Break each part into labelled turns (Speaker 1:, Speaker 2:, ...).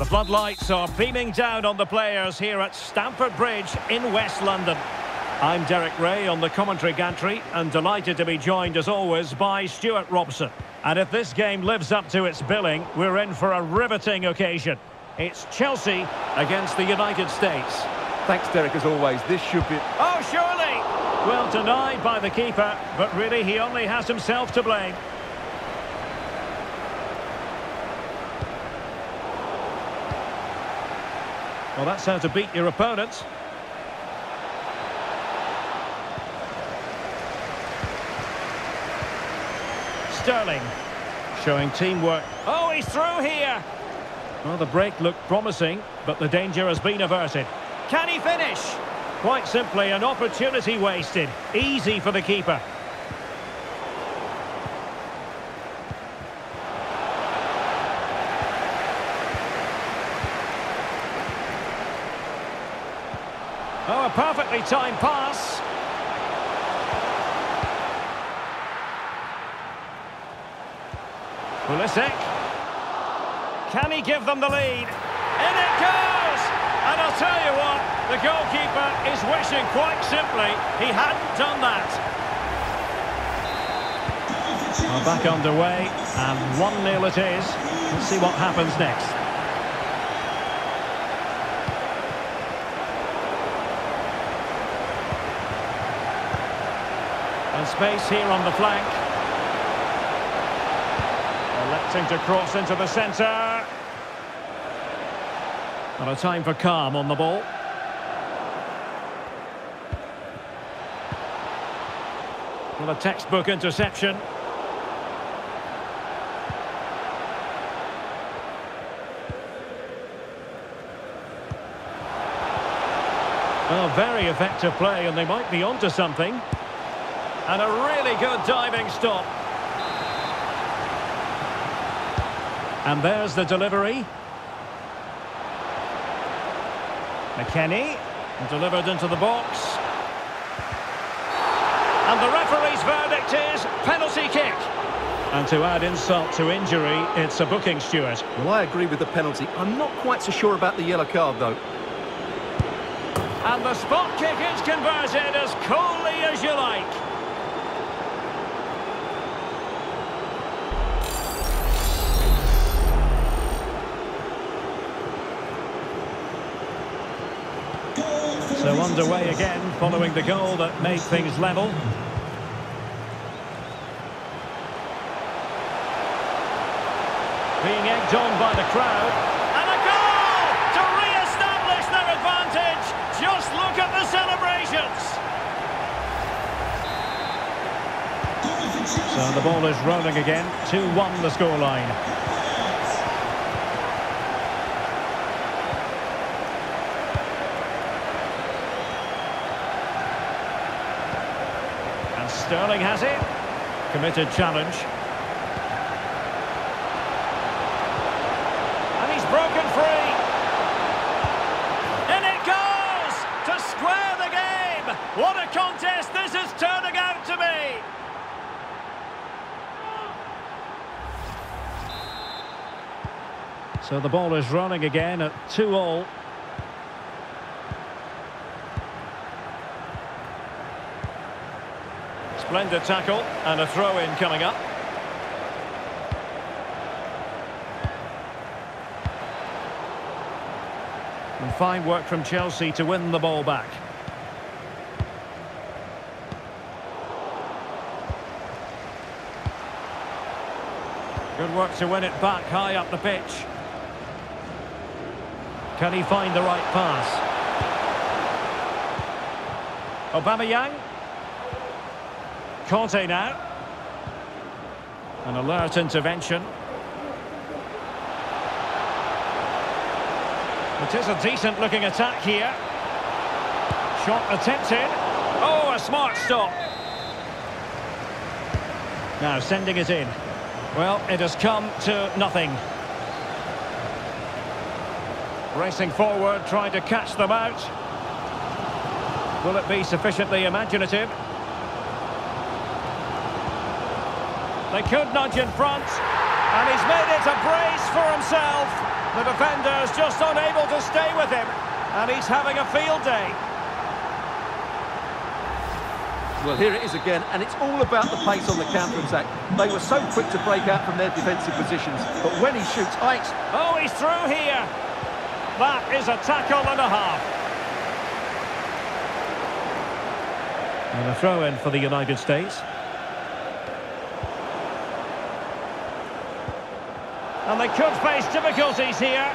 Speaker 1: The floodlights are beaming down on the players here at Stamford Bridge in West London. I'm Derek Ray on the commentary gantry and delighted to be joined as always by Stuart Robson. And if this game lives up to its billing, we're in for a riveting occasion. It's Chelsea against the United States.
Speaker 2: Thanks, Derek, as always. This should be...
Speaker 1: Oh, surely! Well denied by the keeper, but really he only has himself to blame. Well, that's how to beat your opponents. Sterling showing teamwork. Oh, he's through here. Well, the break looked promising, but the danger has been averted. Can he finish? Quite simply, an opportunity wasted. Easy for the keeper. Oh, a perfectly timed pass. Pulisic. Can he give them the lead? In it goes! And I'll tell you what, the goalkeeper is wishing quite simply he hadn't done that. Well, back underway, and 1-0 it is. Let's see what happens next. Space here on the flank. Electing to cross into the centre. And a time for calm on the ball. Well, a textbook interception. Well, very effective play, and they might be onto something. And a really good diving stop. And there's the delivery. McKennie, delivered into the box. And the referee's verdict is penalty kick. And to add insult to injury, it's a booking, Stuart.
Speaker 2: Well, I agree with the penalty. I'm not quite so sure about the yellow card, though.
Speaker 1: And the spot kick is converted as coolly as you like. So underway again, following the goal that made things level. Being egged on by the crowd. And a goal to re-establish their advantage. Just look at the celebrations. So the ball is rolling again. 2-1 the scoreline. Sterling has it. Committed challenge. And he's broken free. In it goes to square the game. What a contest this is turning out to be. So the ball is running again at 2 all. Splendid tackle and a throw-in coming up. And fine work from Chelsea to win the ball back. Good work to win it back high up the pitch. Can he find the right pass? Aubameyang. Kanté now. An alert intervention. It is a decent looking attack here. Shot attempted. Oh, a smart stop. Now sending it in. Well, it has come to nothing. Racing forward, trying to catch them out. Will it be sufficiently imaginative? They could nudge in front, and he's made it a brace for himself. The defender's just unable to stay with him, and he's having a field day.
Speaker 2: Well, here it is again, and it's all about the pace on the counter-attack. They were so quick to break out from their defensive positions, but when he shoots, I...
Speaker 1: Oh, he's through here. That is a tackle and a half. And a throw-in for the United States. And they could face difficulties here.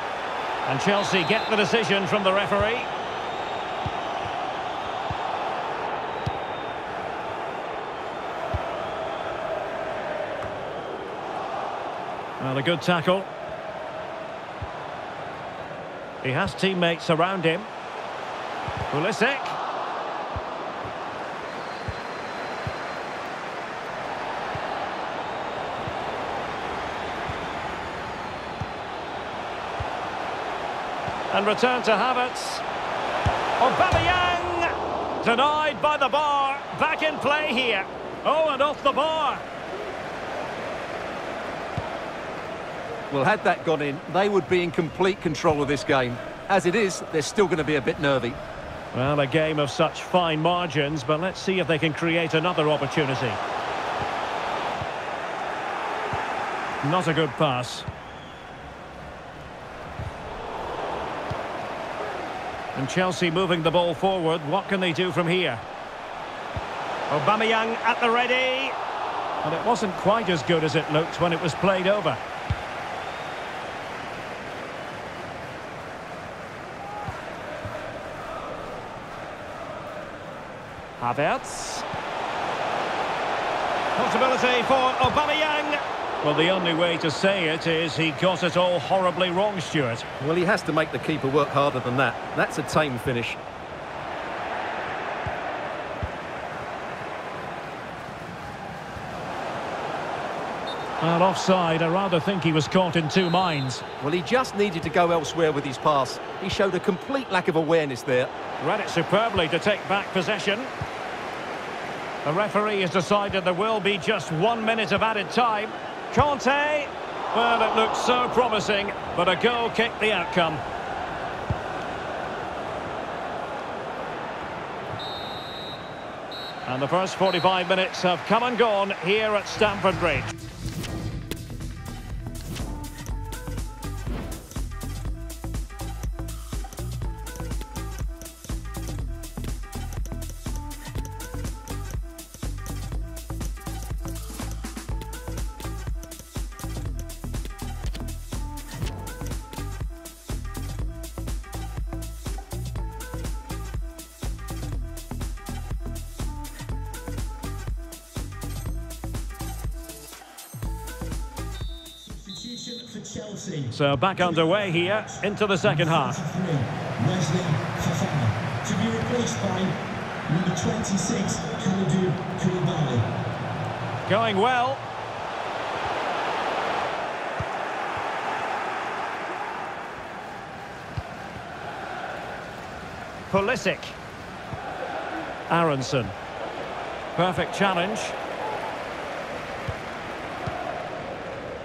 Speaker 1: And Chelsea get the decision from the referee. Well, a good tackle. He has teammates around him. Pulisic. And return to Havertz. Aubameyang! Denied by the bar. Back in play here. Oh, and off the bar.
Speaker 2: Well, had that gone in, they would be in complete control of this game. As it is, they're still going to be a bit nervy.
Speaker 1: Well, a game of such fine margins, but let's see if they can create another opportunity. Not a good pass. And Chelsea moving the ball forward. What can they do from here? Aubameyang at the ready. But it wasn't quite as good as it looked when it was played over. Havertz. Possibility for Aubameyang. Well, the only way to say it is he got it all horribly wrong, Stuart.
Speaker 2: Well, he has to make the keeper work harder than that. That's a tame finish.
Speaker 1: Well, offside, I rather think he was caught in two minds.
Speaker 2: Well, he just needed to go elsewhere with his pass. He showed a complete lack of awareness there.
Speaker 1: Read it superbly to take back possession. The referee has decided there will be just one minute of added time. Kanté, well, it looked so promising, but a goal kicked the outcome. And the first 45 minutes have come and gone here at Stamford Bridge. So back underway here into the second half.
Speaker 3: Wesley Fofana to be replaced by number 26 Kalidou Koulibaly.
Speaker 1: Going well. Pulisic. Aronson. Perfect challenge.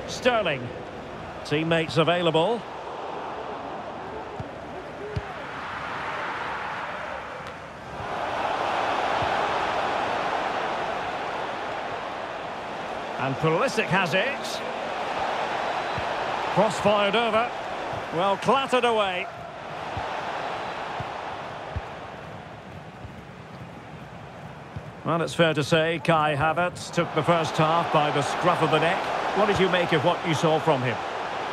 Speaker 1: Sterling. Teammates available. And Pulisic has it. Cross fired over. Well, clattered away. Well, it's fair to say Kai Havertz took the first half by the scruff of the neck. What did you make of what you saw from him?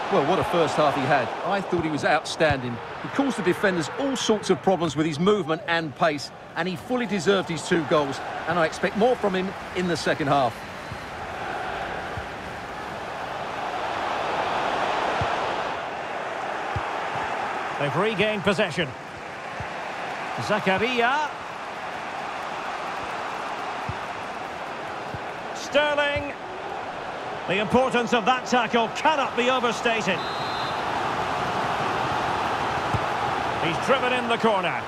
Speaker 2: Well, what a first half he had. I thought he was outstanding. He caused the defenders all sorts of problems with his movement and pace, and he fully deserved his two goals, and I expect more from him in the second half.
Speaker 1: They've regained possession. Zakaria. Sterling. The importance of that tackle cannot be overstated. He's driven in the corner.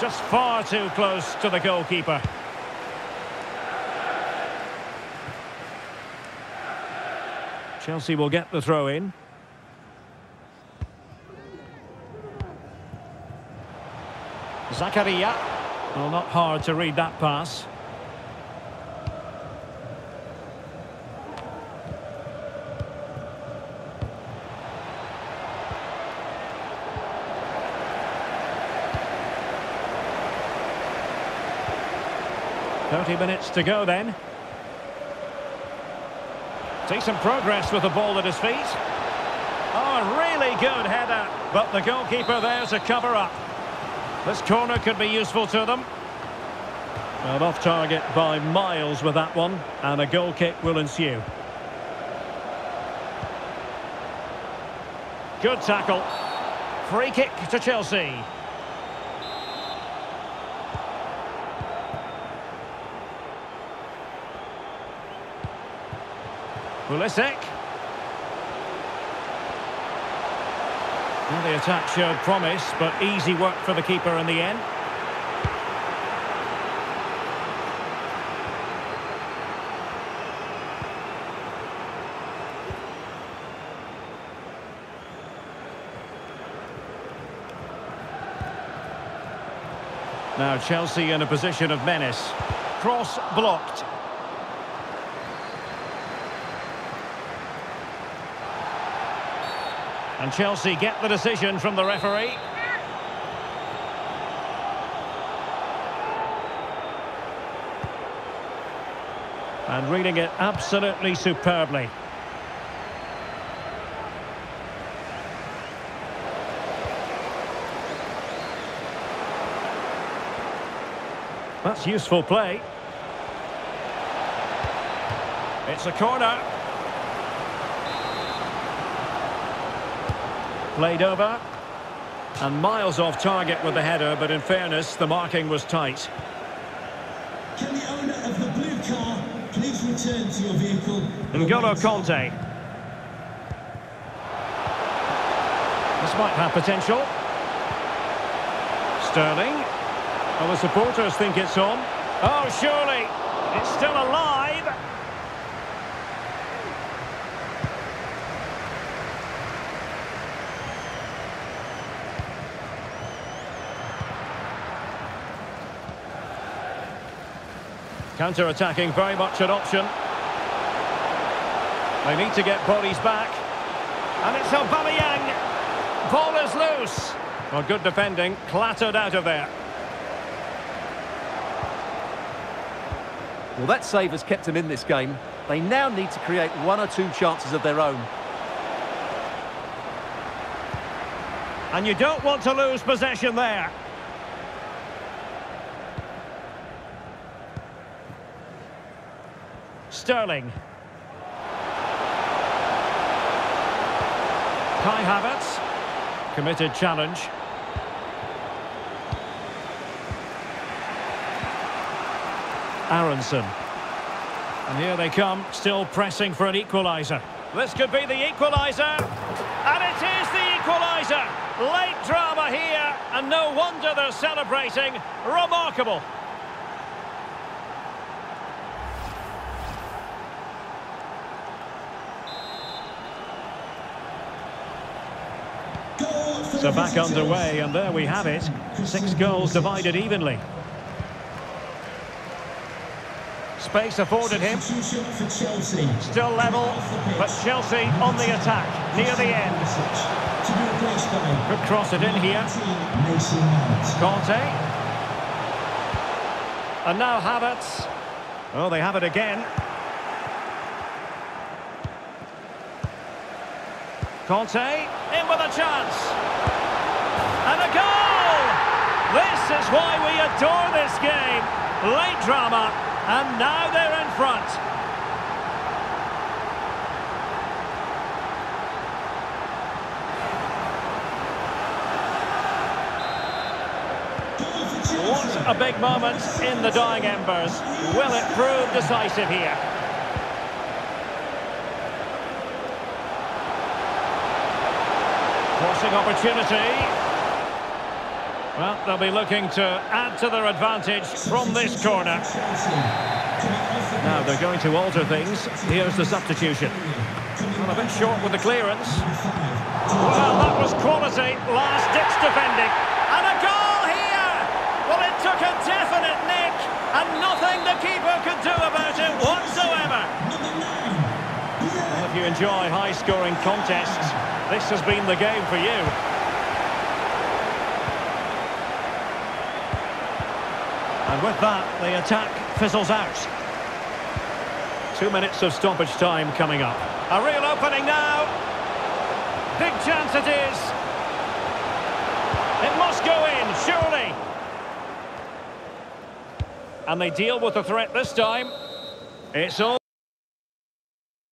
Speaker 1: Just far too close to the goalkeeper. Chelsea will get the throw in. Zakaria. Well, not hard to read that pass. Thirty minutes to go then. See some progress with the ball at his feet. Oh, really good header, but the goalkeeper there to cover up. This corner could be useful to them. Well, off target by miles with that one, and a goal kick will ensue. Good tackle. Free kick to Chelsea. Pulisic. Well, the attack showed promise, but easy work for the keeper in the end. Now Chelsea in a position of menace. Cross blocked. And Chelsea get the decision from the referee. And reading it absolutely superbly. That's useful play. It's a corner. Played over. And miles off target with the header, but in fairness, the marking was tight.
Speaker 3: Can the owner of the blue car please return to your vehicle?
Speaker 1: N'Golo Kanté. This might have potential. Sterling. Well, the supporters think it's on. Oh, surely. It's still alive. Counter-attacking, very much an option. They need to get bodies back. And it's Aubameyang. Ball is loose. Well, good defending, clattered out of there.
Speaker 2: Well, that save has kept them in this game. They now need to create one or two chances of their own.
Speaker 1: And you don't want to lose possession there. Sterling. Kai Havertz. Committed challenge. Aronson. And here they come, still pressing for an equaliser. This could be the equaliser. And it is the equaliser. Late drama here, and no wonder they're celebrating. Remarkable. So back underway, and there we have it. Six goals divided evenly. Space afforded him. Still level, but Chelsea on the attack, near the end. Could cross it in here. Kanté. And now Havertz. Oh, they have it again. Kanté, in with a chance. And a goal! This is why we adore this game. Late drama, and now they're in front. What a big moment in the dying embers. Will it prove decisive here? passing opportunity. Well, they'll be looking to add to their advantage from this corner. Now they're going to alter things. Here's the substitution. Well, a bit short with the clearance. Well, that was quality. Last ditch defending. And a goal here! Well, it took a definite nick, and nothing the keeper could do about it whatsoever. Well, if you enjoy high-scoring contests, this has been the game for you. And with that, the attack fizzles out. Two minutes of stoppage time coming up. A real opening now. Big chance it is. It must go in, surely. And they deal with the threat this time. It's all...